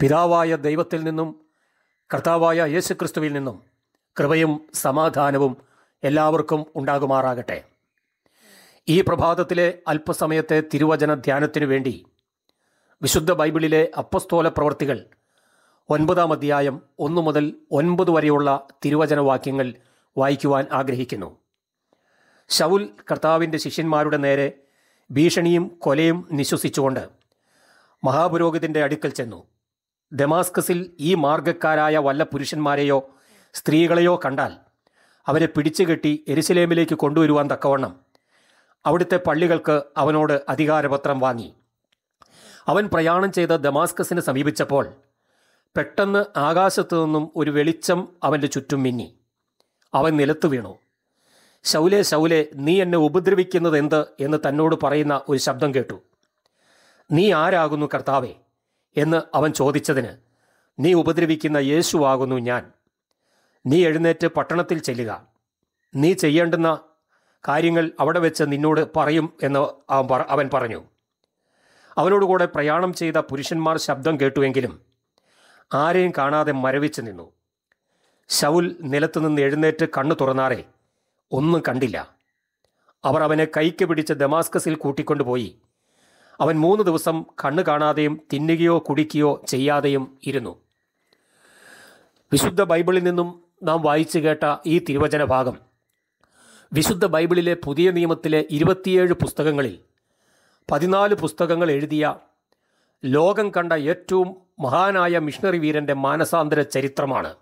പിതാവായ ദൈവത്തിൽ നിന്നും കർത്താവായ യേശുക്രിസ്തുവിൽ നിന്നും കൃപയും സമാധാനവും എല്ലാവർക്കും ഉണ്ടാകുമാറാകട്ടെ. ഈ പ്രഭാതത്തിലെ അല്പസമയത്തെ തിരുവചന ധ്യാനത്തിനു വേണ്ടി വിശുദ്ധ ബൈബിളിലെ അപ്പസ്തോല പ്രവർത്തികൾ ഒൻപതാം അധ്യായം ഒന്നു മുതൽ ഒൻപത് വരെയുള്ള തിരുവചന വാക്യങ്ങൾ വായിക്കുവാൻ ആഗ്രഹിക്കുന്നു. ഷൗൽ കർത്താവിന്റെ ശിഷ്യന്മാരുടെ നേരെ ഭീഷണിയും കൊലയും നിശ്വസിച്ചുകൊണ്ട് മഹാപുരോഹിതന്റെ അടുക്കൽ ചെന്നു. ദമാസ്കസിൽ ഈ മാർഗക്കാരായ വല്ല പുരുഷന്മാരെയോ സ്ത്രീകളെയോ കണ്ടാൽ അവരെ പിടിച്ചുകെട്ടി എരുസലേമിലേക്ക് കൊണ്ടുവരുവാൻ തക്കവണ്ണം. അവിടുത്തെ പള്ളികൾക്ക് അവനോട് അധികാരപത്രം വാങ്ങി. അവൻ പ്രയാണം ചെയ്ത ദമാസ്കസിനെ സമീപിച്ചപ്പോൾ പെട്ടെന്ന് ആകാശത്തു നിന്നും ഒരു വെളിച്ചം അവന്റെ ചുറ്റും മിന്നി. അവൻ നിലത്തു വീണു. ശൗലെ ശൗലെ നീ എന്നെ ഉപദ്രവിക്കുന്നത് എന്ത് എന്ന് തന്നോട് പറയുന്ന ഒരു ശബ്ദം കേട്ടു. നീ ആരാകുന്നു കർത്താവേ? എന്ന് അവൻ ചോദിച്ചതിന് നീ ഉപദ്രവിക്കുന്ന യേശുവാകുന്നു ഞാൻ. നീ എഴുന്നേറ്റ് പട്ടണത്തിൽ ചെല്ലുക. നീ ചെയ്യേണ്ടുന്ന കാര്യങ്ങൾ അവിടെ വെച്ച് നിന്നോട് പറയും എന്ന് അവൻ പറഞ്ഞു. അവനോടുകൂടെ പ്രയാണം ചെയ്ത പുരുഷന്മാർ ശബ്ദം കേട്ടുവെങ്കിലും ആരെയും കാണാതെ മരവിച്ച് നിന്നു. ശൗൽ നിലത്തുനിന്ന് എഴുന്നേറ്റ് കണ്ണു തുറന്നാറേ ഒന്നും കണ്ടില്ല. അവർ അവനെ കൈക്ക് പിടിച്ച് ദമാസ്കസിൽ കൂട്ടിക്കൊണ്ടുപോയി. അവൻ മൂന്ന് ദിവസം കണ്ണു കാണാതെയും തിന്നുകയോ കുടിക്കുകയോ ചെയ്യാതെയും ഇരുന്നു. വിശുദ്ധ ബൈബിളിൽ നിന്നും നാം വായിച്ചു കേട്ട ഈ തിരുവചന ഭാഗം. വിശുദ്ധ ബൈബിളിലെ പുതിയ നിയമത്തിലെ ഇരുപത്തിയേഴ് പുസ്തകങ്ങളിൽ പതിനാല് പുസ്തകങ്ങൾ എഴുതിയ ലോകം കണ്ട ഏറ്റവും മഹാനായ മിഷണറി വീരന്റെ മാനസാന്തര ചരിത്രമാണ്.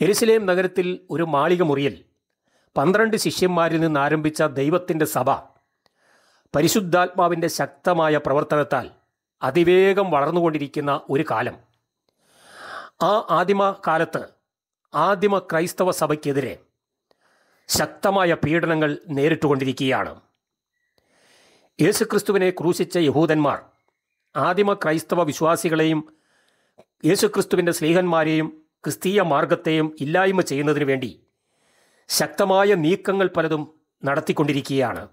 എരുസലേം നഗരത്തിൽ ഒരു മാളിക മുറിയിൽ പന്ത്രണ്ട് ശിഷ്യന്മാരിൽ നിന്ന് ആരംഭിച്ച ദൈവത്തിന്റെ സഭ പരിശുദ്ധാത്മാവിന്റെ ശക്തമായ പ്രവർത്തനത്താൽ അതിവേഗം വളർന്നുകൊണ്ടിരിക്കുന്ന ഒരു കാലം. ആ ആദിമ കാലത്ത് ആദിമ ക്രൈസ്തവ സഭയ്ക്കെതിരെ ശക്തമായ പീഡനങ്ങൾ നേരിട്ടുകൊണ്ടിരിക്കുകയാണ്. യേശുക്രിസ്തുവിനെ ക്രൂശിച്ച യഹൂദന്മാർ ആദിമ ക്രൈസ്തവ വിശ്വാസികളെയും യേശുക്രിസ്തുവിന്റെ സ്നേഹന്മാരെയും ക്രിസ്തീയ മാർഗത്തെയും ഇല്ലായ്മ ചെയ്യുന്നതിന് വേണ്ടി ശക്തമായ നീക്കങ്ങൾ പലതും നടത്തിക്കൊണ്ടിരിക്കുകയാണ്.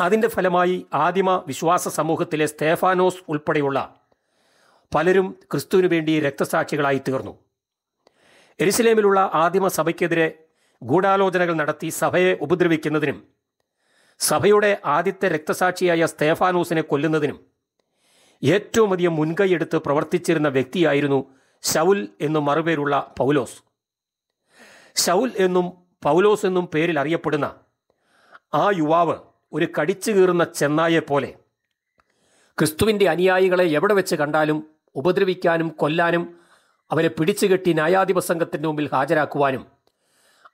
അതിന്റെ ഫലമായി ആദിമ വിശ്വാസ സമൂഹത്തിലെ സ്തേഫാനോസ് ഉൾപ്പെടെയുള്ള പലരും ക്രിസ്തുവിനു വേണ്ടി രക്തസാക്ഷികളായി തീർന്നു. എരുസലേമിലുള്ള ആദിമ സഭയ്ക്കെതിരെ ഗൂഢാലോചനകൾ നടത്തി സഭയെ ഉപദ്രവിക്കുന്നതിനും സഭയുടെ ആദ്യത്തെ രക്തസാക്ഷിയായ സ്തേഫാനോസിനെ കൊല്ലുന്നതിനും ഏറ്റവും അധികം മുൻകൈയെടുത്ത് പ്രവർത്തിച്ചിരുന്ന വ്യക്തിയായിരുന്നു ഷൗൽ എന്നു മറുപേരുള്ള പൗലോസ്. ഷൗൽ എന്നും പൗലോസ് എന്നും പേരിൽ അറിയപ്പെടുന്ന ആ യുവാവ് ഒരു കടിച്ചു കീറുന്ന ചെന്നായെ പോലെ. ക്രിസ്തുവിന്റെ അനുയായികളെ എവിടെ വെച്ച് കണ്ടാലും ഉപദ്രവിക്കാനും കൊല്ലാനും അവരെ പിടിച്ചുകെട്ടി ന്യായാധിപ സംഘത്തിന്റെ മുമ്പിൽ ഹാജരാക്കുവാനും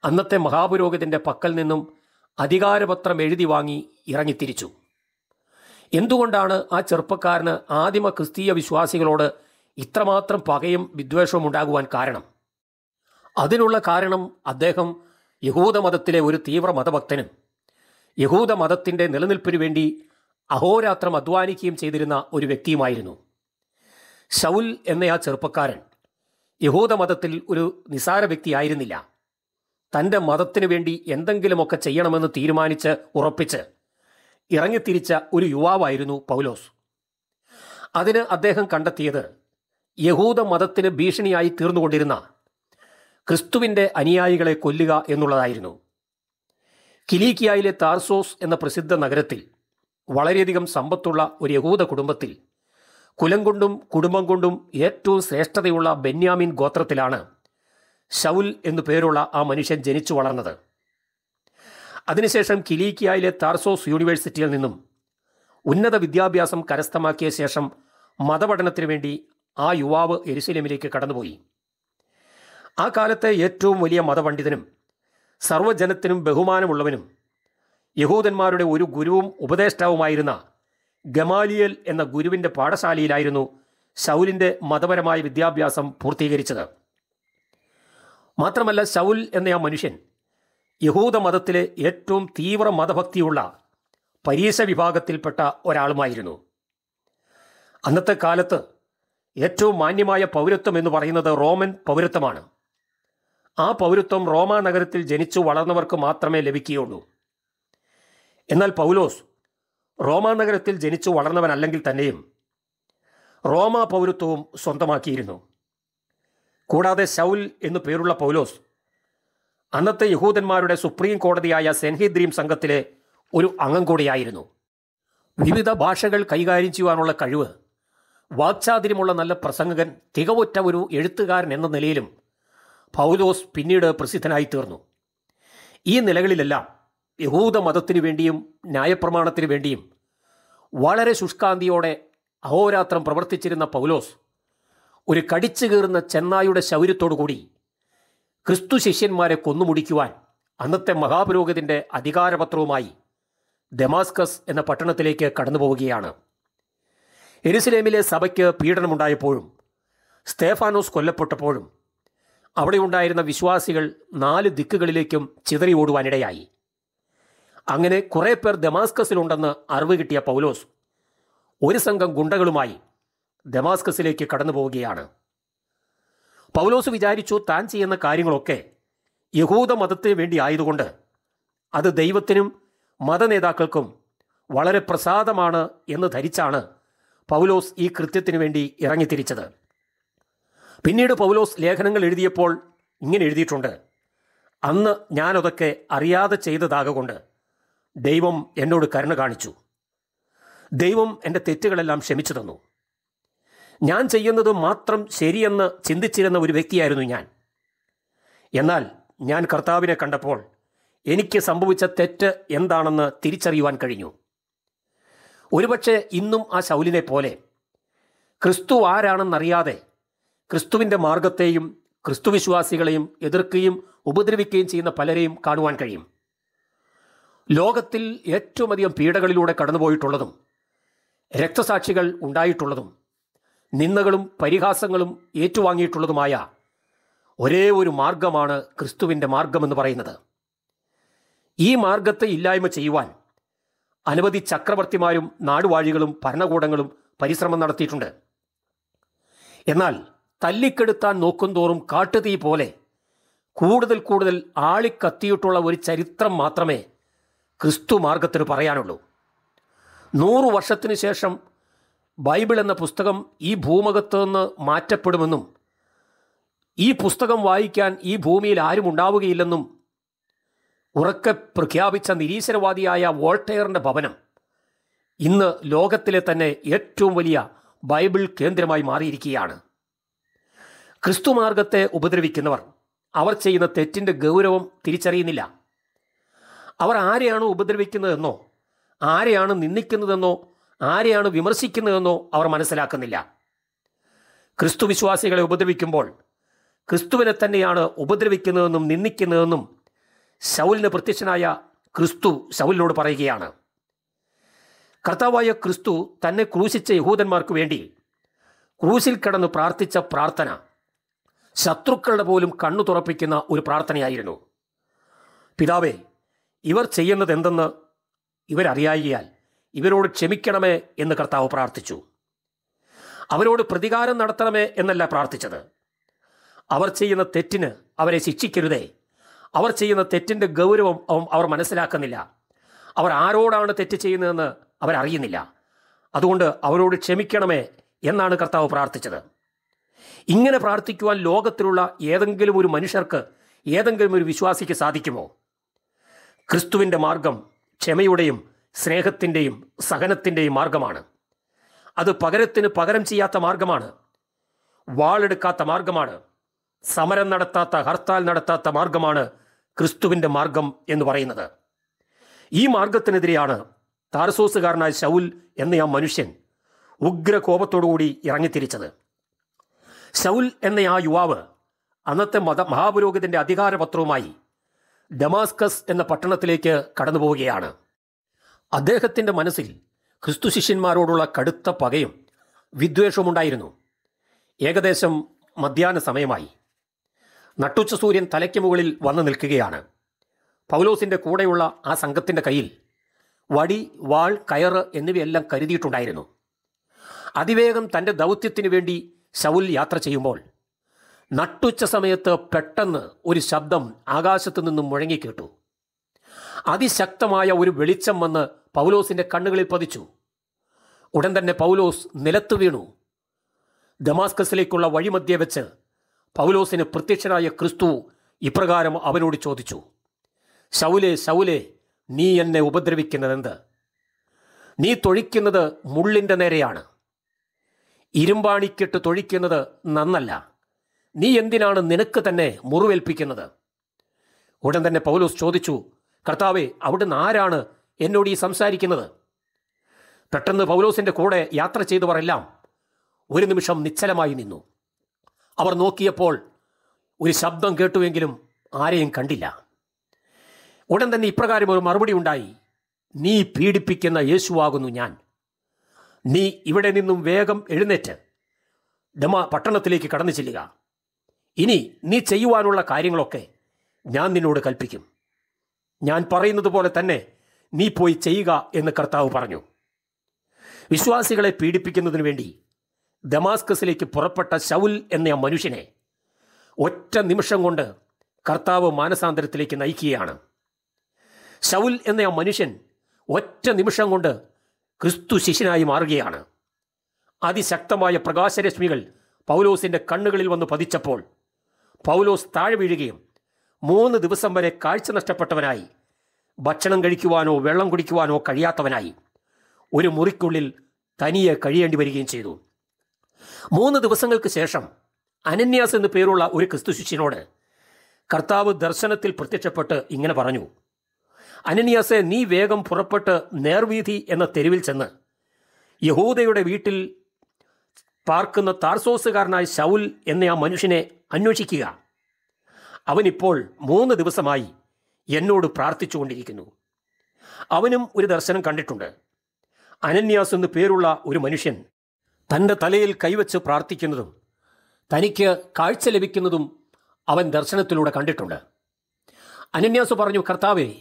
അന്നത്തെ മഹാപുരോഹിതന്റെ പക്കൽ നിന്നും അധികാരപത്രം എഴുതി വാങ്ങി ഇറങ്ങിത്തിരിച്ചു. എന്തുകൊണ്ടാണ് ആ ചെറുപ്പക്കാരന് ആദിമ ക്രിസ്തീയ വിശ്വാസികളോട് ഇത്രമാത്രം പകയും വിദ്വേഷവും ഉണ്ടാകുവാൻ കാരണം? അതിനുള്ള കാരണം അദ്ദേഹം യഹൂദമതത്തിലെ ഒരു തീവ്ര മതഭക്തനും യഹൂദ മതത്തിന്റെ നിലനിൽപ്പിനു വേണ്ടി അഹോരാത്രം അധ്വാനിക്കുകയും ചെയ്തിരുന്ന ഒരു വ്യക്തിയുമായിരുന്നു. ഷൗൽ എന്ന ആ ചെറുപ്പക്കാരൻ. യഹൂദ മതത്തിൽ ഒരു നിസാര വ്യക്തിയായിരുന്നില്ല തന്റെ മതത്തിനു വേണ്ടി എന്തെങ്കിലുമൊക്കെ ചെയ്യണമെന്ന് തീരുമാനിച്ച് ഉറപ്പിച്ച് ഇറങ്ങിത്തിരിച്ച ഒരു യുവാവായിരുന്നു പൗലോസ്. അതിന് അദ്ദേഹം കണ്ടെത്തിയത് യഹൂദ മതത്തിന് ഭീഷണിയായി തീർന്നുകൊണ്ടിരുന്ന ക്രിസ്തുവിന്റെ അനുയായികളെ കൊല്ലുക എന്നുള്ളതായിരുന്നു. കിലീക്കിയായിലെ താർസോസ് എന്ന പ്രസിദ്ധ നഗരത്തിൽ വളരെയധികം സമ്പത്തുള്ള ഒരു യഹൂദ കുടുംബത്തിൽ കുലം കൊണ്ടും കുടുംബം കൊണ്ടും ഏറ്റവും ശ്രേഷ്ഠതയുള്ള ബെന്യാമിൻ ഗോത്രത്തിലാണ് ഷൗൽ എന്നു പേരുള്ള ആ മനുഷ്യൻ ജനിച്ചു വളർന്നത്. അതിനുശേഷം കിലീക്കിയായിലെ താർസോസ് യൂണിവേഴ്സിറ്റിയിൽ നിന്നും ഉന്നത വിദ്യാഭ്യാസം കരസ്ഥമാക്കിയ ശേഷം മതപഠനത്തിനു വേണ്ടി ആ യുവാവ് എരുസലേമിലേക്ക് കടന്നുപോയി. ആ കാലത്തെ ഏറ്റവും വലിയ മതപണ്ഡിതനും സർവജനത്തിനും ബഹുമാനമുള്ളവനും യഹൂദന്മാരുടെ ഒരു ഗുരുവും ഉപദേഷ്ടാവുമായിരുന്ന ഗമാലിയൽ എന്ന ഗുരുവിന്റെ പാഠശാലയിലായിരുന്നു ശൗലിന്റെ മതപരമായ വിദ്യാഭ്യാസം പൂർത്തീകരിച്ചത്. മാത്രമല്ല ശൗൽ എന്ന ആ മനുഷ്യൻ യഹൂദ മതത്തിലെ ഏറ്റവും തീവ്ര മതഭക്തിയുള്ള പരീശ വിഭാഗത്തിൽപ്പെട്ട ഒരാളുമായിരുന്നു. അന്നത്തെ കാലത്ത് ഏറ്റവും മാന്യമായ പൗരത്വം എന്ന് പറയുന്നത് റോമൻ പൗരത്വമാണ്. ആ പൗരത്വം റോമാ നഗരത്തിൽ ജനിച്ചു വളർന്നവർക്ക് മാത്രമേ ലഭിക്കുകയുള്ളൂ. എന്നാൽ പൗലോസ് റോമാ നഗരത്തിൽ ജനിച്ചു വളർന്നവനല്ലെങ്കിൽ തന്നെയും റോമാ പൗരത്വവും സ്വന്തമാക്കിയിരുന്നു. കൂടാതെ ശൗൽ എന്നു പേരുള്ള പൗലോസ് അന്നത്തെ യഹൂദന്മാരുടെ സുപ്രീം കോടതിയായ സെൻഹിദ്രീം സംഘത്തിലെ ഒരു അംഗം കൂടിയായിരുന്നു. വിവിധ ഭാഷകൾ കൈകാര്യം ചെയ്യുവാനുള്ള കഴിവ് വാക്ചാതിര്യമുള്ള നല്ല പ്രസംഗകൻ തികവുറ്റ ഒരു എഴുത്തുകാരൻ എന്ന നിലയിലും പൗലോസ് പിന്നീട് പ്രസിദ്ധനായി തീർന്നു ഈ നിലകളിലെല്ലാം യഹൂദ മതത്തിനു വേണ്ടിയും ന്യായപ്രമാണത്തിനു വേണ്ടിയും വളരെ ശുഷ്കാന്തിയോടെ അഹോരാത്രം പ്രവർത്തിച്ചിരുന്ന പൗലോസ് ഒരു കടിച്ചു കീറുന്ന ചെന്നായുടെ ശൗര്യത്തോടുകൂടി ക്രിസ്തു ശിഷ്യന്മാരെ കൊന്നുമുടിക്കുവാൻ അന്നത്തെ മഹാപുരോഹിതന്റെ അധികാരപത്രവുമായി ദമാസ്കസ് എന്ന പട്ടണത്തിലേക്ക് കടന്നു പോവുകയാണ് എരുസലേമിലെ സഭയ്ക്ക് പീഡനമുണ്ടായപ്പോഴും സ്തേഫാനോസ് കൊല്ലപ്പെട്ടപ്പോഴും അവിടെ ഉണ്ടായിരുന്ന വിശ്വാസികൾ നാല് ദിക്കുകളിലേക്കും ചിതറി ഓടുവാനിടയായി. അങ്ങനെ കുറേ പേർ ദമാസ്കസിലുണ്ടെന്ന് അറിവ് കിട്ടിയ പൗലോസ് ഒരു സംഘം ഗുണ്ടകളുമായി ദമാസ്കസിലേക്ക് കടന്നു പോവുകയാണ് പൗലോസ് വിചാരിച്ചു താൻ ചെയ്യുന്ന കാര്യങ്ങളൊക്കെ യഹൂദ മതത്തിന് വേണ്ടി ആയതുകൊണ്ട് അത് ദൈവത്തിനും മതനേതാക്കൾക്കും വളരെ പ്രസാദമാണ് എന്ന് ധരിച്ചാണ് പൗലോസ് ഈ കൃത്യത്തിനു വേണ്ടി ഇറങ്ങിത്തിരിച്ചത്. പിന്നീട് പൗലോസ് ലേഖനങ്ങൾ എഴുതിയപ്പോൾ ഇങ്ങനെ എഴുതിയിട്ടുണ്ട്. അന്ന് ഞാനതൊക്കെ അറിയാതെ ചെയ്തതാകൊണ്ട് ദൈവം എന്നോട് കരുണ കാണിച്ചു. ദൈവം എന്റെ തെറ്റുകളെല്ലാം ക്ഷമിച്ചു തന്നു. ഞാൻ ചെയ്യുന്നത് മാത്രം ശരിയെന്ന് ചിന്തിച്ചിരുന്ന ഒരു വ്യക്തിയായിരുന്നു ഞാൻ. എന്നാൽ ഞാൻ കർത്താവിനെ കണ്ടപ്പോൾ എനിക്ക് സംഭവിച്ച തെറ്റ് എന്താണെന്ന് തിരിച്ചറിയുവാൻ കഴിഞ്ഞു. ഒരുപക്ഷെ ഇന്നും ആ ശൗലിനെ പോലെ ക്രിസ്തു ആരാണെന്നറിയാതെ ക്രിസ്തുവിന്റെ മാർഗത്തെയും ക്രിസ്തുവിശ്വാസികളെയും എതിർക്കുകയും ഉപദ്രവിക്കുകയും ചെയ്യുന്ന പലരെയും കാണുവാൻ കഴിയും. ലോകത്തിൽ ഏറ്റവും അധികം പീഡകളിലൂടെ കടന്നുപോയിട്ടുള്ളതും രക്തസാക്ഷികൾ ഉണ്ടായിട്ടുള്ളതും നിന്ദകളും പരിഹാസങ്ങളും ഏറ്റുവാങ്ങിയിട്ടുള്ളതുമായ ഒരേ ഒരു മാർഗമാണ് ക്രിസ്തുവിന്റെ മാർഗമെന്ന് പറയുന്നത്. ഈ മാർഗത്തെ ഇല്ലായ്മ ചെയ്യുവാൻ അനവധി ചക്രവർത്തിമാരും നാടുവാഴികളും ഭരണകൂടങ്ങളും പരിശ്രമം നടത്തിയിട്ടുണ്ട്. എന്നാൽ തല്ലിക്കെടുത്താൻ നോക്കും തോറും കാട്ടുതീ പോലെ കൂടുതൽ കൂടുതൽ ആളിക്കത്തിയിട്ടുള്ള ഒരു ചരിത്രം മാത്രമേ ക്രിസ്തു മാർഗത്തിന് പറയാനുള്ളൂ. നൂറു വർഷത്തിനു ശേഷം ബൈബിൾ എന്ന പുസ്തകം ഈ ഭൂമുഖത്ത് നിന്ന് മാറ്റപ്പെടുമെന്നും ഈ പുസ്തകം വായിക്കാൻ ഈ ഭൂമിയിൽ ആരും ഉണ്ടാവുകയില്ലെന്നും ഉറക്കെ പ്രഖ്യാപിച്ച നിരീശ്വരവാദിയായ വോൾട്ടെയറിന്റെ ഭവനം ഇന്ന് ലോകത്തിലെ തന്നെ ഏറ്റവും വലിയ ബൈബിൾ കേന്ദ്രമായി മാറിയിരിക്കുകയാണ്. ക്രിസ്തുമാർഗത്തെ ഉപദ്രവിക്കുന്നവർ. അവർ ചെയ്യുന്ന തെറ്റിന്റെ ഗൗരവം തിരിച്ചറിയുന്നില്ല. അവർ ആരെയാണ് ഉപദ്രവിക്കുന്നതെന്നോ ആരെയാണ് നിന്ദിക്കുന്നതെന്നോ ആരെയാണ് വിമർശിക്കുന്നതെന്നോ അവർ മനസ്സിലാക്കുന്നില്ല. ക്രിസ്തു വിശ്വാസികളെ ഉപദ്രവിക്കുമ്പോൾ ക്രിസ്തുവിനെ തന്നെയാണ് ഉപദ്രവിക്കുന്നതെന്നും നിന്ദിക്കുന്നതെന്നും ശൗലിന് പ്രത്യക്ഷനായ ക്രിസ്തു ശൗലിനോട് പറയുകയാണ്. കർത്താവായ ക്രിസ്തു തന്നെ ക്രൂശിച്ച യഹൂദന്മാർക്ക് വേണ്ടി ക്രൂശിൽ കിടന്ന് പ്രാർത്ഥിച്ച പ്രാർത്ഥന. ശത്രുക്കളുടെ പോലും കണ്ണു തുറപ്പിക്കുന്ന ഒരു പ്രാർത്ഥനയായിരുന്നു. പിതാവേ ഇവർ ചെയ്യുന്നത് എന്തെന്ന് ഇവരറിയായികയാൽ ഇവരോട് ക്ഷമിക്കണമേ എന്ന് കർത്താവ് പ്രാർത്ഥിച്ചു. അവരോട് പ്രതികാരം നടത്തണമേ എന്നല്ല പ്രാർത്ഥിച്ചത്. അവർ ചെയ്യുന്ന തെറ്റിന് അവരെ ശിക്ഷിക്കരുതേ. അവർ ചെയ്യുന്ന തെറ്റിന്റെ ഗൗരവം അവ- അവർ മനസ്സിലാക്കുന്നില്ല. അവർ ആരോടാണ് തെറ്റ് ചെയ്യുന്നതെന്ന് അവരറിയുന്നില്ല. അതുകൊണ്ട് അവരോട് ക്ഷമിക്കണമേ എന്നാണ് കർത്താവ് പ്രാർത്ഥിച്ചത്. ഇങ്ങനെ പ്രാർത്ഥിക്കുവാൻ ലോകത്തിലുള്ള ഏതെങ്കിലും ഒരു മനുഷ്യർക്ക് ഏതെങ്കിലും ഒരു വിശ്വാസിക്ക് സാധിക്കുമോ? ക്രിസ്തുവിന്റെ മാർഗം ക്ഷമയുടെയും സ്നേഹത്തിന്റെയും സഹനത്തിന്റെയും മാർഗമാണ്. അത് പകരത്തിന് പകരം ചെയ്യാത്ത മാർഗമാണ്. വാളെടുക്കാത്ത മാർഗമാണ്. സമരം നടത്താത്ത ഹർത്താൽ നടത്താത്ത മാർഗമാണ് ക്രിസ്തുവിന്റെ മാർഗം എന്ന് പറയുന്നത്. ഈ മാർഗത്തിനെതിരെയാണ് താരസോസുകാരനായ ശൗൽ എന്ന ആ മനുഷ്യൻ ഉഗ്രകോപത്തോടുകൂടി ഇറങ്ങിത്തിരിച്ചത്. ശൗൽ എന്ന ആ യുവാവ് അന്നത്തെ മത മഹാപുരോഹിതന്റെ അധികാരപത്രവുമായി ഡമാസ്കസ് എന്ന പട്ടണത്തിലേക്ക് കടന്നു പോവുകയാണ് അദ്ദേഹത്തിന്റെ മനസ്സിൽ ക്രിസ്തു ശിഷ്യന്മാരോടുള്ള കടുത്ത പകയും വിദ്വേഷവുമുണ്ടായിരുന്നു. ഏകദേശം മധ്യാഹ്ന സമയമായി. നട്ടുച്ച സൂര്യൻ തലയ്ക്ക് മുകളിൽ വന്നു നിൽക്കുകയാണ്. പൗലോസിന്റെ കൂടെയുള്ള ആ സംഘത്തിന്റെ കയ്യിൽ വടി വാൾ കയറ് എന്നിവയെല്ലാം കരുതിയിട്ടുണ്ടായിരുന്നു. അതിവേഗം തന്റെ ദൗത്യത്തിനു വേണ്ടി ശൗൽ യാത്ര ചെയ്യുമ്പോൾ നട്ടുച്ച സമയത്ത് പെട്ടെന്ന് ഒരു ശബ്ദം ആകാശത്തു നിന്നും മുഴങ്ങിക്കേട്ടു. അതിശക്തമായ ഒരു വെളിച്ചം വന്ന് പൗലോസിന്റെ കണ്ണുകളിൽ പതിച്ചു. ഉടൻ തന്നെ പൗലോസ് നിലത്തു വീണു. ദമാസ്കസിലേക്കുള്ള വഴിമധ്യേ വെച്ച് പൗലോസിന് പ്രത്യക്ഷനായ ക്രിസ്തു ഇപ്രകാരം അവനോട് ചോദിച്ചു ശൗലേ ശൗലേ നീ എന്നെ ഉപദ്രവിക്കുന്നതെന്ത്? നീ തൊഴിക്കുന്നത് മുള്ളിന്റെ നേരെയാണ്. ഇരുമ്പാണിക്കിട്ട് തൊഴിക്കുന്നത് നന്നല്ല. നീ എന്തിനാണ് നിനക്ക് തന്നെ മുറിവേൽപ്പിക്കുന്നത്? ഉടൻ തന്നെ പൗലോസ് ചോദിച്ചു കർത്താവെ അവിടുന്ന് ആരാണ് എന്നോട് ഈ സംസാരിക്കുന്നത്? പെട്ടെന്ന് പൗലോസിന്റെ കൂടെ യാത്ര ചെയ്തവരെല്ലാം ഒരു നിമിഷം നിശ്ചലമായി നിന്നു. അവർ നോക്കിയപ്പോൾ ഒരു ശബ്ദം കേട്ടുവെങ്കിലും ആരെയും കണ്ടില്ല. ഉടൻ തന്നെ ഇപ്രകാരം ഒരു മറുപടി ഉണ്ടായി നീ പീഡിപ്പിക്കുന്ന യേശുവാകുന്നു ഞാൻ. നീ ഇവിടെ നിന്നും വേഗം എഴുന്നേറ്റ്. ഡമ പട്ടണത്തിലേക്ക് കടന്നു ചെല്ലുക. ഇനി നീ ചെയ്യുവാനുള്ള കാര്യങ്ങളൊക്കെ ഞാൻ നിന്നോട് കൽപ്പിക്കും. ഞാൻ പറയുന്നത് പോലെ തന്നെ നീ പോയി ചെയ്യുക എന്ന് കർത്താവ് പറഞ്ഞു. വിശ്വാസികളെ പീഡിപ്പിക്കുന്നതിന് വേണ്ടി ദമാസ്കസിലേക്ക് പുറപ്പെട്ട ശൗൽ എന്ന മനുഷ്യനെ ഒറ്റ നിമിഷം കൊണ്ട് കർത്താവ് മാനസാന്തരത്തിലേക്ക് നയിക്കുകയാണ്. ശൗൽ എന്ന മനുഷ്യൻ ഒറ്റ നിമിഷം കൊണ്ട് ക്രിസ്തു ശിഷ്യനായി മാറുകയാണ്. അതിശക്തമായ പ്രകാശരശ്മികൾ പൗലോസിന്റെ കണ്ണുകളിൽ വന്ന് പതിച്ചപ്പോൾ പൗലോസ് താഴെ വീഴുകയും മൂന്ന് ദിവസം വരെ കാഴ്ച നഷ്ടപ്പെട്ടവനായി ഭക്ഷണം കഴിക്കുവാനോ വെള്ളം കുടിക്കുവാനോ കഴിയാത്തവനായി ഒരു മുറിക്കുള്ളിൽ തനിയെ കഴിയേണ്ടി വരികയും ചെയ്തു. മൂന്ന് ദിവസങ്ങൾക്ക് ശേഷം അനന്യാസ് എന്നു പേരുള്ള ഒരു ക്രിസ്തു ശിഷ്യനോട് കർത്താവ് ദർശനത്തിൽ പ്രത്യക്ഷപ്പെട്ട് ഇങ്ങനെ പറഞ്ഞു അനന്യാസെ നീ വേഗം പുറപ്പെട്ട് നേർവീഥി എന്ന തെരുവിൽ ചെന്ന്. യഹൂദയുടെ വീട്ടിൽ പാർക്കുന്ന താർസോസുകാരനായ ശൗൽ എന്ന ആ മനുഷ്യനെ അന്വേഷിക്കുക. അവനിപ്പോൾ മൂന്ന് ദിവസമായി എന്നോട് പ്രാർത്ഥിച്ചുകൊണ്ടിരിക്കുന്നു. അവനും ഒരു ദർശനം കണ്ടിട്ടുണ്ട്. അനന്യാസ് എന്ന് പേരുള്ള ഒരു മനുഷ്യൻ തന്റെ തലയിൽ കൈവച്ച് പ്രാർത്ഥിക്കുന്നതും തനിക്ക് കാഴ്ച ലഭിക്കുന്നതും അവൻ ദർശനത്തിലൂടെ കണ്ടിട്ടുണ്ട്. അനന്യാസ് പറഞ്ഞു കർത്താവേ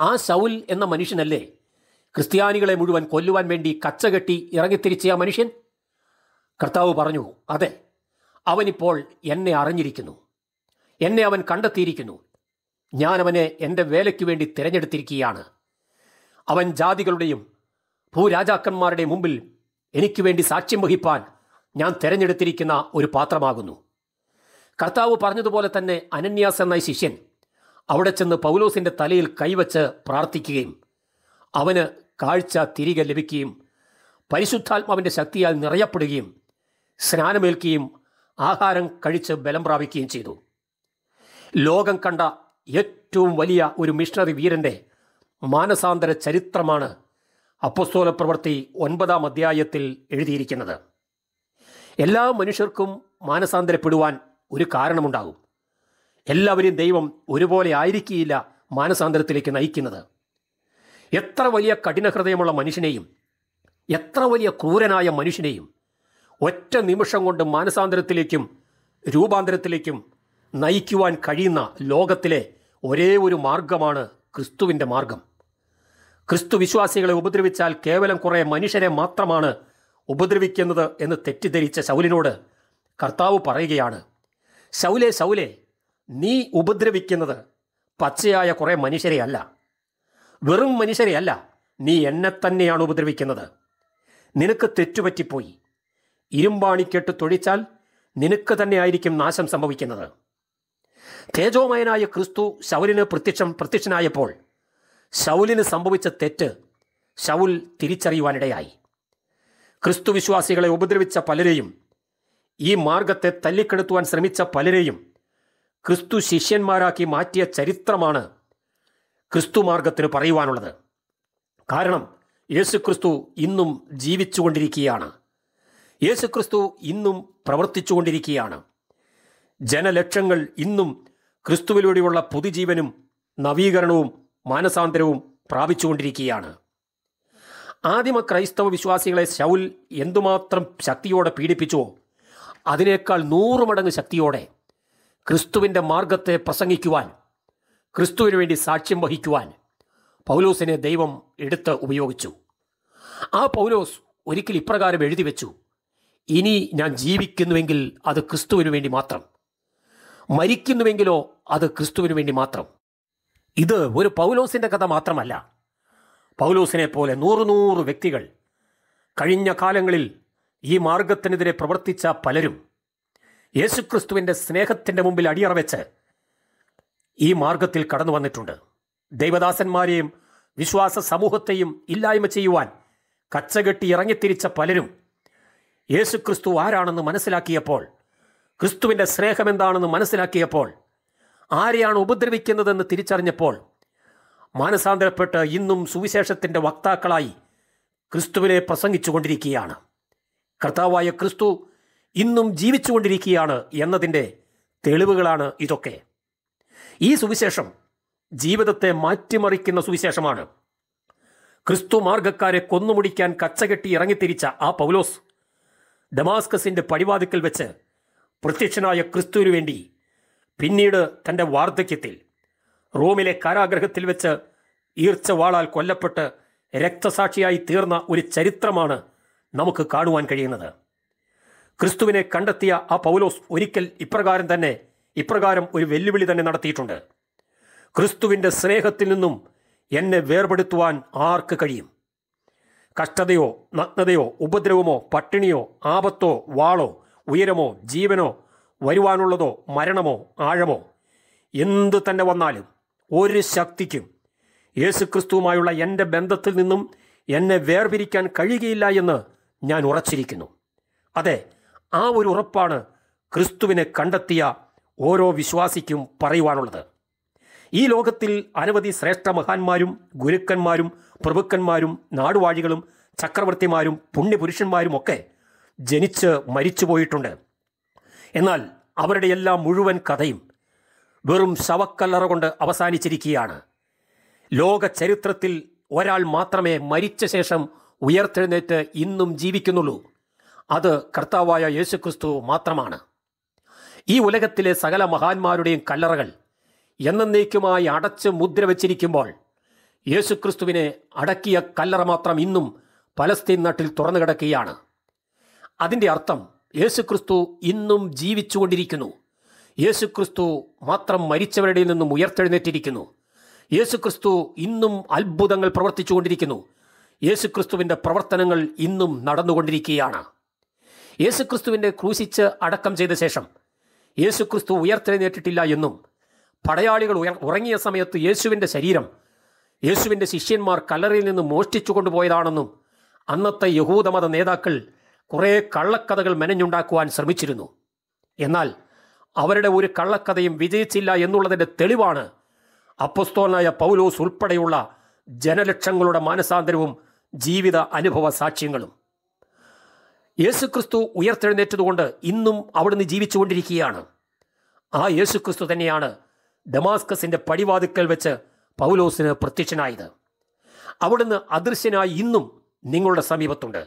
ആ ശൗൽ എന്ന മനുഷ്യനല്ലേ? ക്രിസ്ത്യാനികളെ മുഴുവൻ കൊല്ലുവാൻ വേണ്ടി കച്ചകെട്ടി ഇറങ്ങിത്തിരിച്ച ആ മനുഷ്യൻ? കർത്താവ് പറഞ്ഞു അതെ അവനിപ്പോൾ എന്നെ അറിഞ്ഞിരിക്കുന്നു. എന്നെ അവൻ കണ്ടെത്തിയിരിക്കുന്നു. ഞാൻ അവനെ എന്റെ വേലയ്ക്ക് വേണ്ടി തിരഞ്ഞെടുത്തിരിക്കുകയാണ്. അവൻ ജാതികളുടെയും ഭൂരാജാക്കന്മാരുടെയും മുമ്പിൽ എനിക്ക് വേണ്ടി സാക്ഷ്യം വഹിപ്പാൻ ഞാൻ തിരഞ്ഞെടുത്തിരിക്കുന്ന ഒരു പാത്രമാകുന്നു. കർത്താവ് പറഞ്ഞതുപോലെ തന്നെ അനന്യാസ് എന്ന ശിഷ്യൻ അവിടെ ചെന്ന് പൗലോസിന്റെ തലയിൽ കൈവച്ച് പ്രാർത്ഥിക്കുകയും അവന് കാഴ്ച തിരികെ ലഭിക്കുകയും പരിശുദ്ധാത്മാവിന്റെ ശക്തിയാൽ നിറയപ്പെടുകയും സ്നാനമേൽക്കുകയും ആഹാരം കഴിച്ച് ബലം പ്രാപിക്കുകയും ചെയ്തു. ലോകം കണ്ട ഏറ്റവും വലിയ ഒരു മിഷണറി വീരന്റെ മാനസാന്തര ചരിത്രമാണ് അപ്പസ്തോല പ്രവൃത്തി ഒൻപതാം അധ്യായത്തിൽ എഴുതിയിരിക്കുന്നത്. എല്ലാ മനുഷ്യർക്കും മാനസാന്തരപ്പെടുവാൻ ഒരു കാരണമുണ്ടാകും. എല്ലാവരെയും ദൈവം ഒരുപോലെ ആയിരിക്കില്ല മാനസാന്തരത്തിലേക്ക് നയിക്കുന്നത്. എത്ര വലിയ കഠിനഹൃദയമുള്ള മനുഷ്യനെയും എത്ര വലിയ ക്രൂരനായ മനുഷ്യനെയും ഒറ്റ നിമിഷം കൊണ്ട് മാനസാന്തരത്തിലേക്കും രൂപാന്തരത്തിലേക്കും നയിക്കുവാൻ കഴിയുന്ന ലോകത്തിലെ ഒരേ ഒരു മാർഗമാണ് ക്രിസ്തുവിന്റെ മാർഗം. ക്രിസ്തു വിശ്വാസികളെ ഉപദ്രവിച്ചാൽ കേവലം കുറേ മനുഷ്യരെ മാത്രമാണ് ഉപദ്രവിക്കുന്നത് എന്ന് തെറ്റിദ്ധരിച്ച ശൗലിനോട് കർത്താവ് പറയുകയാണ് ശൗലെ ശൗലേ നീ ഉപദ്രവിക്കുന്നത് പച്ചയായ കുറേ മനുഷ്യരെയല്ല. വെറും മനുഷ്യരെയല്ല നീ എന്നെ തന്നെയാണ് ഉപദ്രവിക്കുന്നത്. നിനക്ക് തെറ്റുപറ്റിപ്പോയി. ഇരുമ്പാണിക്കെട്ട് തൊഴിച്ചാൽ നിനക്ക് തന്നെ ആയിരിക്കും നാശം സംഭവിക്കുന്നത്. തേജോമയനായ ക്രിസ്തു ശൗലിന് പ്രത്യക്ഷം പ്രത്യക്ഷനായപ്പോൾ ശൗലിന് സംഭവിച്ച തെറ്റ് ശൗൽ തിരിച്ചറിയുവാനിടയായി. ക്രിസ്തു വിശ്വാസികളെ ഉപദ്രവിച്ച പലരെയും ഈ മാർഗത്തെ തല്ലിക്കെടുത്തുവാൻ ശ്രമിച്ച പലരെയും ക്രിസ്തു ശിഷ്യന്മാരാക്കി മാറ്റിയ ചരിത്രമാണ് ക്രിസ്തു മാർഗത്തിന് പറയുവാനുള്ളത്. കാരണം യേശു ക്രിസ്തു ഇന്നും ജീവിച്ചുകൊണ്ടിരിക്കുകയാണ്. യേശു ക്രിസ്തു ഇന്നും പ്രവർത്തിച്ചുകൊണ്ടിരിക്കുകയാണ്. ജനലക്ഷങ്ങൾ ഇന്നും ക്രിസ്തുവിലൂടെയുള്ള പുതുജീവനും നവീകരണവും മാനസാന്തരവും പ്രാപിച്ചുകൊണ്ടിരിക്കുകയാണ്. ആദിമ ക്രൈസ്തവ വിശ്വാസികളെ ശൗൽ എന്തുമാത്രം ശക്തിയോടെ പീഡിപ്പിച്ചുവോ അതിനേക്കാൾ നൂറ് മടങ്ങ് ശക്തിയോടെ ക്രിസ്തുവിന്റെ മാർഗത്തെ പ്രസംഗിക്കുവാൻ ക്രിസ്തുവിന് വേണ്ടി സാക്ഷ്യം വഹിക്കുവാൻ പൗലോസിനെ ദൈവം എടുത്ത് ഉപയോഗിച്ചു. ആ പൗലോസ് ഒരിക്കൽ ഇപ്രകാരം എഴുതി വെച്ചു ഇനി ഞാൻ ജീവിക്കുന്നുവെങ്കിൽ അത് ക്രിസ്തുവിന് വേണ്ടി മാത്രം. മരിക്കുന്നുവെങ്കിലോ അത് ക്രിസ്തുവിന് വേണ്ടി മാത്രം. ഇത് ഒരു പൗലോസിന്റെ കഥ മാത്രമല്ല. പൗലോസിനെ പോലെ നൂറ് നൂറ് വ്യക്തികൾ കഴിഞ്ഞ കാലങ്ങളിൽ ഈ മാർഗത്തിനെതിരെ പ്രവർത്തിച്ച പലരും യേശുക്രിസ്തുവിന്റെ സ്നേഹത്തിന്റെ മുമ്പിൽ അടിയറവെച്ച് ഈ മാർഗത്തിൽ കടന്നു വന്നിട്ടുണ്ട്. ദൈവദാസന്മാരെയും വിശ്വാസ സമൂഹത്തെയും ഇല്ലായ്മ ചെയ്യുവാൻ കച്ചകെട്ടി ഇറങ്ങിത്തിരിച്ച പലരും യേശുക്രിസ്തു ആരാണെന്ന് മനസ്സിലാക്കിയപ്പോൾ ക്രിസ്തുവിന്റെ സ്നേഹമെന്താണെന്ന് മനസ്സിലാക്കിയപ്പോൾ ആരെയാണ് ഉപദ്രവിക്കുന്നതെന്ന് തിരിച്ചറിഞ്ഞപ്പോൾ മാനസാന്തരപ്പെട്ട് ഇന്നും സുവിശേഷത്തിന്റെ വക്താക്കളായി ക്രിസ്തുവിനെ പ്രസംഗിച്ചു കൊണ്ടിരിക്കുകയാണ് കർത്താവായ ക്രിസ്തു ഇന്നും ജീവിച്ചുകൊണ്ടിരിക്കുകയാണ് എന്നതിന്റെ തെളിവുകളാണ് ഇതൊക്കെ. ഈ സുവിശേഷം ജീവിതത്തെ മാറ്റിമറിക്കുന്ന സുവിശേഷമാണ്. ക്രിസ്തു മാർഗക്കാരെ കൊന്നുമുടിക്കാൻ കച്ചകെട്ടി ഇറങ്ങിത്തിരിച്ച ആ പൗലോസ് ഡമാസ്കസിന്റെ പടിവാതിക്കൽ വെച്ച് പ്രത്യക്ഷനായ ക്രിസ്തുവിനു വേണ്ടി പിന്നീട് തന്റെ വാർദ്ധക്യത്തിൽ റോമിലെ കാരാഗ്രഹത്തിൽ വെച്ച് ഈർച്ചവാളാൽ കൊല്ലപ്പെട്ട് രക്തസാക്ഷിയായി തീർന്ന ഒരു ചരിത്രമാണ് നമുക്ക് കാണുവാൻ കഴിയുന്നത്. ക്രിസ്തുവിനെ കണ്ടെത്തിയ ആ പൗലോസ് ഒരിക്കൽ ഇപ്രകാരം തന്നെ ഇപ്രകാരം ഒരു വെല്ലുവിളി തന്നെ നടത്തിയിട്ടുണ്ട്. ക്രിസ്തുവിന്റെ സ്നേഹത്തിൽ നിന്നും എന്നെ വേർപെടുത്തുവാൻ ആർക്ക് കഴിയും? കഷ്ടതയോ നഗ്നതയോ ഉപദ്രവമോ പട്ടിണിയോ ആപത്തോ വാളോ ഉയരമോ ജീവനോ വരുവാനുള്ളതോ മരണമോ ആഴമോ? എന്തു തന്നെ വന്നാലും ഒരു ശക്തിക്കും യേശുക്രിസ്തുവുമായുള്ള എന്റെ ബന്ധത്തിൽ നിന്നും എന്നെ വേർപിരിക്കാൻ കഴിയുകയില്ല എന്ന് ഞാൻ ഉറച്ചിരിക്കുന്നു. അതെ ആ ഒരു ഉറപ്പാണ് ക്രിസ്തുവിനെ കണ്ടെത്തിയ ഓരോ വിശ്വാസിക്കും പറയുവാനുള്ളത്. ഈ ലോകത്തിൽ അനവധി ശ്രേഷ്ഠ മഹാന്മാരും ഗുരുക്കന്മാരും പ്രഭുക്കന്മാരും നാടുവാഴികളും ചക്രവർത്തിമാരും പുണ്യപുരുഷന്മാരും ഒക്കെ ജനിച്ച് മരിച്ചു പോയിട്ടുണ്ട്. എന്നാൽ അവരുടെ എല്ലാം മുഴുവൻ കഥയും വെറും ശവക്കല്ലറ കൊണ്ട് അവസാനിച്ചിരിക്കുകയാണ്. ലോക ചരിത്രത്തിൽ ഒരാൾ മാത്രമേ മരിച്ച ശേഷം ഉയർത്തെഴുന്നേറ്റ് ഇന്നും ജീവിക്കുന്നുള്ളൂ. അത് കർത്താവായ യേശുക്രിസ്തു മാത്രമാണ്. ഈ ഉലകത്തിലെ സകല മഹാന്മാരുടെയും കല്ലറകൾ എന്നേക്കുമായി അടച്ച് മുദ്ര വച്ചിരിക്കുമ്പോൾ യേശുക്രിസ്തുവിനെ അടക്കിയ കല്ലറ മാത്രം ഇന്നും പലസ്തീൻ നാട്ടിൽ തുറന്നു കിടക്കുകയാണ്. അതിന്റെ അർത്ഥം യേശുക്രിസ്തു ഇന്നും ജീവിച്ചുകൊണ്ടിരിക്കുന്നു. യേശുക്രിസ്തു മാത്രം മരിച്ചവരുടെ നിന്നും ഉയർത്തെഴുന്നേറ്റിരിക്കുന്നു. യേശുക്രിസ്തു ഇന്നും അത്ഭുതങ്ങൾ പ്രവർത്തിച്ചുകൊണ്ടിരിക്കുന്നു. യേശുക്രിസ്തുവിന്റെ പ്രവർത്തനങ്ങൾ ഇന്നും നടന്നുകൊണ്ടിരിക്കുകയാണ്. യേശുക്രിസ്തുവിന്റെ ക്രൂശിച്ച് അടക്കം ചെയ്ത ശേഷം യേശുക്രിസ്തു ഉയർത്തെഴുന്നേറ്റിട്ടില്ല എന്നും പടയാളികൾ ഉറങ്ങിയ സമയത്ത് യേശുവിന്റെ ശരീരം യേശുവിന്റെ ശിഷ്യന്മാർ കല്ലറയിൽ നിന്ന് മോഷ്ടിച്ചു കൊണ്ടുപോയതാണെന്നും അന്നത്തെ യഹൂദമത നേതാക്കൾ കുറേ കള്ളക്കഥകൾ മെനഞ്ഞുണ്ടാക്കുവാൻ ശ്രമിച്ചിരുന്നു. എന്നാൽ അവരുടെ ഒരു കള്ളക്കഥയും വിജയിച്ചില്ല എന്നുള്ളതിന്റെ തെളിവാണ് അപ്പസ്തോനായ പൗലോസ് ഉൾപ്പെടെയുള്ള ജനലക്ഷങ്ങളുടെ മാനസാന്തരവും ജീവിത അനുഭവ സാക്ഷ്യങ്ങളും. യേശുക്രിസ്തു ഉയർത്തെഴുന്നേറ്റതുകൊണ്ട് ഇന്നും അവിടുന്ന് ജീവിച്ചുകൊണ്ടിരിക്കുകയാണ്. ആ യേശുക്രിസ്തു തന്നെയാണ് ഡമാസ്കസിന്റെ പടിവാതിക്കൽ വെച്ച് പൗലോസിന് പ്രത്യക്ഷനായത്. അവിടുന്ന് അദൃശ്യനായി ഇന്നും നിങ്ങളുടെ സമീപത്തുണ്ട്.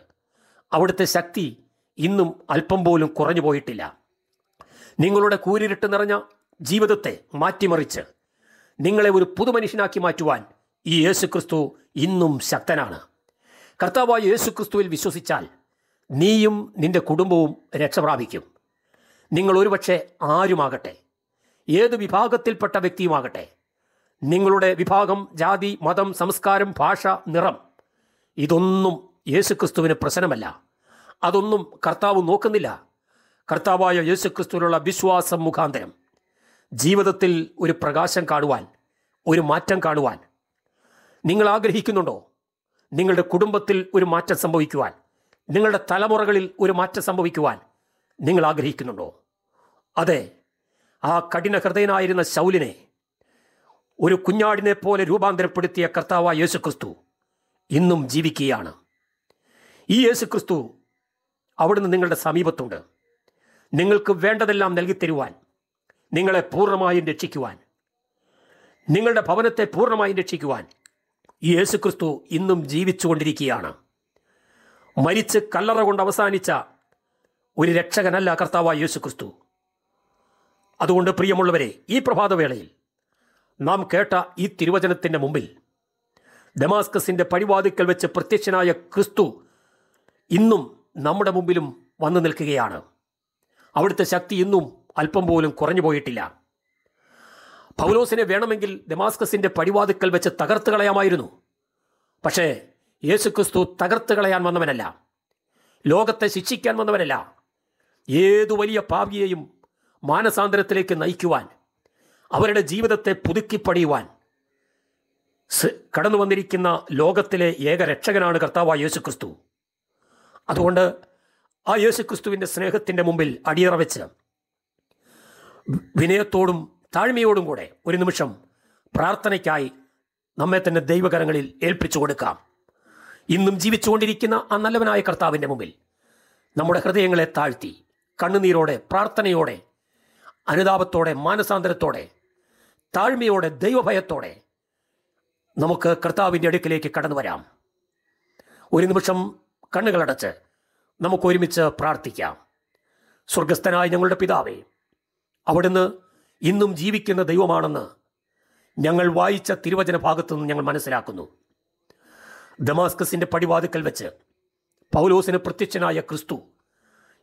അവിടുത്തെ ശക്തി ഇന്നും അല്പം പോലും കുറഞ്ഞു പോയിട്ടില്ല. നിങ്ങളുടെ കൂരിരുട്ട് നിറഞ്ഞ ജീവിതത്തെ മാറ്റിമറിച്ച് നിങ്ങളെ ഒരു പുതുമനുഷ്യനാക്കി മാറ്റുവാൻ ഈ യേശുക്രിസ്തു ഇന്നും ശക്തനാണ്. കർത്താവായ യേശുക്രിസ്തുവിൽ വിശ്വസിച്ചാൽ നീയും നിന്റെ കുടുംബവും രക്ഷപ്രാപിക്കും. നിങ്ങൾ ഒരുപക്ഷെ ആരുമാകട്ടെ ഏത് വിഭാഗത്തിൽപ്പെട്ട വ്യക്തിയുമാകട്ടെ നിങ്ങളുടെ വിഭാഗം ജാതി മതം സംസ്കാരം ഭാഷ നിറം ഇതൊന്നും യേശുക്രിസ്തുവിന് പ്രശ്നമല്ല. അതൊന്നും കർത്താവ് നോക്കുന്നില്ല. കർത്താവായ യേശുക്രിസ്തുവിനുള്ള വിശ്വാസം മുഖാന്തരം. ജീവിതത്തിൽ ഒരു പ്രകാശം കാണുവാൻ ഒരു മാറ്റം കാണുവാൻ. നിങ്ങൾ ആഗ്രഹിക്കുന്നുണ്ടോ? നിങ്ങളുടെ കുടുംബത്തിൽ ഒരു മാറ്റം സംഭവിക്കുവാൻ. നിങ്ങളുടെ തലമുറകളിൽ ഒരു മാറ്റം സംഭവിക്കുവാൻ നിങ്ങൾ ആഗ്രഹിക്കുന്നുണ്ടോ? അതെ ആ കഠിന ഹൃദയനായിരുന്ന ശൗലിനെ ഒരു കുഞ്ഞാടിനെ പോലെ രൂപാന്തരപ്പെടുത്തിയ കർത്താവായ യേശുക്രിസ്തു ഇന്നും ജീവിക്കുകയാണ്. ഈ യേശുക്രിസ്തു അവിടുന്ന് നിങ്ങളുടെ സമീപത്തുണ്ട്. നിങ്ങൾക്ക് വേണ്ടതെല്ലാം നൽകിത്തരുവാൻ നിങ്ങളെ പൂർണമായും രക്ഷിക്കുവാൻ നിങ്ങളുടെ ഭവനത്തെ പൂർണമായും രക്ഷിക്കുവാൻ ഈ യേശുക്രിസ്തു ഇന്നും ജീവിച്ചുകൊണ്ടിരിക്കുകയാണ്. മരിച്ച് കല്ലറ കൊണ്ട് അവസാനിച്ച ഒരു രക്ഷകനല്ല കർത്താവായ യേശു ക്രിസ്തു അതുകൊണ്ട് പ്രിയമുള്ളവരെ ഈ പ്രഭാതവേളയിൽ നാം കേട്ട ഈ തിരുവചനത്തിന്റെ മുമ്പിൽ ഡെമാസ്കസിന്റെ പടിവാതിക്കൽ വെച്ച് പ്രത്യക്ഷനായ ക്രിസ്തു ഇന്നും നമ്മുടെ മുമ്പിലും വന്നു നിൽക്കുകയാണ്. അവിടുത്തെ ശക്തി ഇന്നും അല്പം പോലും കുറഞ്ഞു പോയിട്ടില്ല. പൗലോസിനെ വേണമെങ്കിൽ ഡെമാസ്കസിന്റെ പടിവാതിക്കൽ വെച്ച് തകർത്ത് കളയാമായിരുന്നു. പക്ഷേ യേശുക്രിസ്തു തകർത്ത് കളയാൻ വന്നവനല്ല. ലോകത്തെ ശിക്ഷിക്കാൻ വന്നവനല്ല. ഏതു വലിയ പാവിയെയും മാനസാന്തരത്തിലേക്ക് നയിക്കുവാൻ അവരുടെ ജീവിതത്തെ പുതുക്കിപ്പടിയുവാൻ കടന്നു വന്നിരിക്കുന്ന ലോകത്തിലെ ഏക രക്ഷകനാണ് കർത്താവായ യേശുക്രിസ്തു. അതുകൊണ്ട് ആ യേശുക്രിസ്തുവിന്റെ സ്നേഹത്തിന്റെ മുമ്പിൽ അടിയറ വെച്ച് വിനയത്തോടും താഴ്മയോടും കൂടെ ഒരു നിമിഷം പ്രാർത്ഥനയ്ക്കായി നമ്മെ തന്നെ ദൈവകരങ്ങളിൽ ഏൽപ്പിച്ചു കൊടുക്കാം. ഇന്നും ജീവിച്ചുകൊണ്ടിരിക്കുന്ന ആ നല്ലവനായ കർത്താവിന്റെ മുമ്പിൽ നമ്മുടെ ഹൃദയങ്ങളെ താഴ്ത്തി കണ്ണുനീരോടെ പ്രാർത്ഥനയോടെ അനുതാപത്തോടെ മാനസാന്തരത്തോടെ താഴ്മയോടെ ദൈവഭയത്തോടെ നമുക്ക് കർത്താവിന്റെ അടുക്കിലേക്ക് കടന്നു വരാം. ഒരു നിമിഷം കണ്ണുകളടച്ച് നമുക്ക് ഒരുമിച്ച് പ്രാർത്ഥിക്കാം. സ്വർഗസ്ഥനായ ഞങ്ങളുടെ പിതാവേ അവിടുന്ന് ഇന്നും ജീവിക്കുന്ന ദൈവമാണെന്ന് ഞങ്ങൾ വായിച്ച തിരുവചന ഭാഗത്തു നിന്ന് ഞങ്ങൾ മനസ്സിലാക്കുന്നു. ദമാസ്കസിന്റെ പടിവാതിക്കൽ വെച്ച് പൗലോസിന് പ്രത്യക്ഷനായ ക്രിസ്തു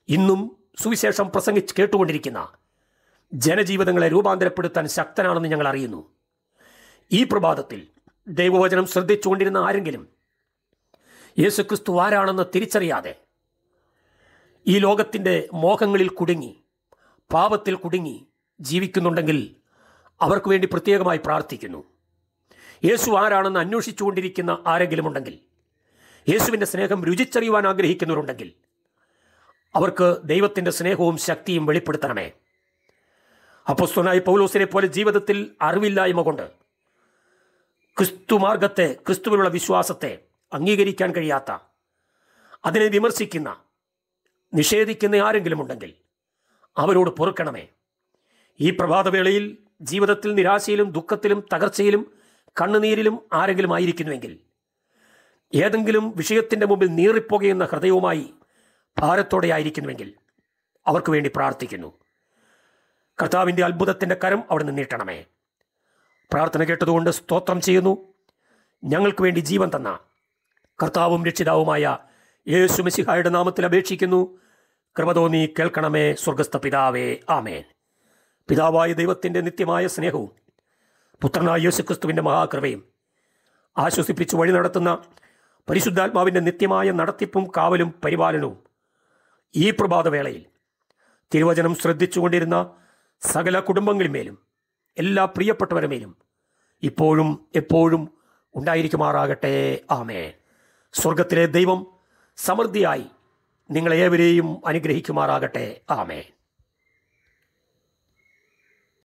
ഇന്നും സുവിശേഷം പ്രസംഗിച്ച് കേട്ടുകൊണ്ടിരിക്കുന്ന ജനജീവിതങ്ങളെ രൂപാന്തരപ്പെടുത്താൻ ശക്തനാണെന്ന് ഞങ്ങൾ അറിയുന്നു. ഈ പ്രഭാതത്തിൽ ദൈവവചനം ശ്രദ്ധിച്ചുകൊണ്ടിരുന്ന ആരെങ്കിലും യേശു ക്രിസ്തു ആരാണെന്ന് തിരിച്ചറിയാതെ ഈ ലോകത്തിന്റെ മോഹങ്ങളിൽ കുടുങ്ങി പാപത്തിൽ കുടുങ്ങി ജീവിക്കുന്നുണ്ടെങ്കിൽ അവർക്ക് വേണ്ടി പ്രത്യേകമായി പ്രാർത്ഥിക്കുന്നു. യേശു ആരാണെന്ന് അന്വേഷിച്ചുകൊണ്ടിരിക്കുന്ന ആരെങ്കിലും ഉണ്ടെങ്കിൽ യേശുവിന്റെ സ്നേഹം രുചിച്ചറിയുവാൻ ആഗ്രഹിക്കുന്നവരുണ്ടെങ്കിൽ അവർക്ക് ദൈവത്തിന്റെ സ്നേഹവും ശക്തിയും വെളിപ്പെടുത്തണമേ. അപ്പോസ്തലനായ പൗലോസിനെ പോലെ ജീവിതത്തിൽ അറിവില്ലായ്മ കൊണ്ട് ക്രിസ്തു മാർഗത്തെ ക്രിസ്തുവിലുള്ള വിശ്വാസത്തെ അംഗീകരിക്കാൻ കഴിയാത്ത അതിനെ വിമർശിക്കുന്ന നിഷേധിക്കുന്ന ആരെങ്കിലും ഉണ്ടെങ്കിൽ അവരോട് പൊറുക്കണമേ. ഈ പ്രഭാതവേളയിൽ ജീവിതത്തിൽ നിരാശയിലും ദുഃഖത്തിലും തകർച്ചയിലും കണ്ണുനീരിലും ആരെങ്കിലും ആയിരിക്കുന്നുവെങ്കിൽ ഏതെങ്കിലും വിഷയത്തിന്റെ മുമ്പിൽ നീറിപ്പോകുന്ന ഹൃദയവുമായി ഭാരത്തോടെ ആയിരിക്കുന്നുവെങ്കിൽ അവർക്ക് വേണ്ടി പ്രാർത്ഥിക്കുന്നു. കർത്താവിന്റെ അത്ഭുതത്തിന്റെ കരം അവിടെ നീട്ടണമേ. പ്രാർത്ഥന കേട്ടതുകൊണ്ട് സ്തോത്രം ചെയ്യുന്നു. ഞങ്ങൾക്ക് വേണ്ടി ജീവൻ തന്ന കർത്താവും രക്ഷിതാവുമായ യേശു മെസിഹായുടെ നാമത്തിൽ അപേക്ഷിക്കുന്നു. കൃപതോന്നി കേൾക്കണമേ സ്വർഗസ്ഥ പിതാവേ ആമേൻ. പിതാവായ ദൈവത്തിന്റെ നിത്യമായ സ്നേഹവും പുത്രനായ യേശുക്രിസ്തുവിന്റെ മഹാകൃപയും. ആശ്വസിപ്പിച്ച് വഴി നടത്തുന്ന പരിശുദ്ധാത്മാവിന്റെ നിത്യമായ നടത്തിപ്പും കാവലും പരിപാലനവും ഈ പ്രഭാതവേളയിൽ തിരുവചനം ശ്രദ്ധിച്ചുകൊണ്ടിരുന്ന സകല കുടുംബങ്ങളിന്മേലും എല്ലാ പ്രിയപ്പെട്ടവരുമേലും ഇപ്പോഴും എപ്പോഴും ഉണ്ടായിരിക്കുമാറാകട്ടെ. ആമേ സ്വർഗത്തിലെ ദൈവം സമൃദ്ധിയായി നിങ്ങളേവരെയും അനുഗ്രഹിക്കുമാറാകട്ടെ. ആമേൻ.